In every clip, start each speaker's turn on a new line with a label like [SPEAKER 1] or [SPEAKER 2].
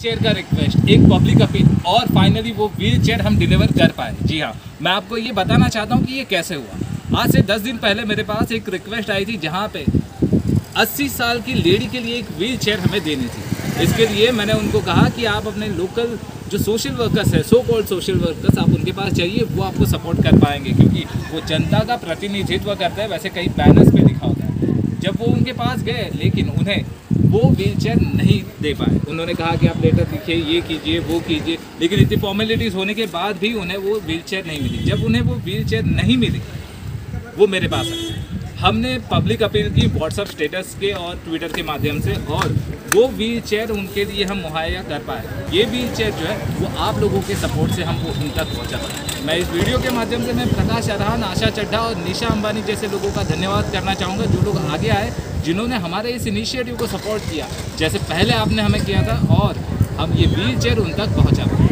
[SPEAKER 1] Chair का request एक public appeal और फाइनली वो व्हील चेयर हम डिलीवर कर पाए। जी हाँ मैं आपको ये बताना चाहता हूँ कि ये कैसे हुआ। आज से दस दिन पहले मेरे पास एक रिक्वेस्ट आई थी, जहाँ पे 80 साल की लेडी के लिए एक व्हील चेयर हमें देनी थी। इसके लिए मैंने उनको कहा कि आप अपने लोकल जो सोशल वर्कर्स है सो कॉल्ड सोशल वर्कर्स आप उनके पास जाइए, वो आपको सपोर्ट कर पाएँगे, क्योंकि वो जनता का प्रतिनिधित्व करते हैं, वैसे कई बैनर्स पे लिखा जब वो उनके पास गए, लेकिन उन्हें वो व्हील नहीं दे पाए। उन्होंने कहा कि आप लेटर लिखिए, ये कीजिए, वो कीजिए। लेकिन इतनी फॉर्मेलिटीज़ होने के बाद भी उन्हें वो व्हील नहीं मिली। जब उन्हें वो व्हील नहीं मिली, वो मेरे पास आए हमने पब्लिक अपील की व्हाट्सअप स्टेटस के और ट्विटर के माध्यम से और वो व्हील चेयर उनके लिए हम मुहैया कर पाए। ये व्हील चेयर जो है, वो आप लोगों के सपोर्ट से हम उन तक पहुँचा पाए। मैं इस वीडियो के माध्यम से मैं प्रकाश अरहान आशा चड्ढा और निशा अंबानी जैसे लोगों का धन्यवाद करना चाहूँगा, जो लोग आगे आए, जिन्होंने हमारे इस इनिशिएटिव को सपोर्ट किया, जैसे पहले आपने हमें किया था और हम ये व्हील चेयर उन तक पहुँचा पाए।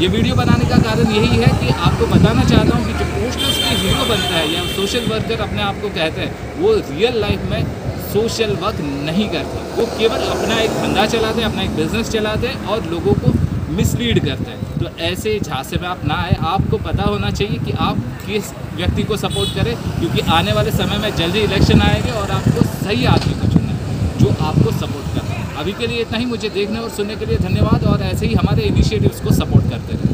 [SPEAKER 1] ये वीडियो बनाने का कारण यही है कि आपको बताना चाहता हूँ कि जो पोस्टर्स के हीरो बनता है या सोशल वर्कर अपने आप को कहते हैं, वो रियल लाइफ में सोशल वर्क नहीं करते। वो केवल अपना एक धंधा चलाते हैं, अपना एक बिज़नेस चलाते हैं और लोगों को मिसलीड करते हैं। तो ऐसे झांसे में आप ना आए। आपको पता होना चाहिए कि आप किस व्यक्ति को सपोर्ट करें, क्योंकि आने वाले समय में जल्दी इलेक्शन आएँगे और आपको सही आदमी को चुनना है, जो आपको सपोर्ट करता है। अभी के लिए इतना ही। मुझे देखने और सुनने के लिए धन्यवाद और ऐसे ही हमारे इनिशिएटिव्स को सपोर्ट करते रहें।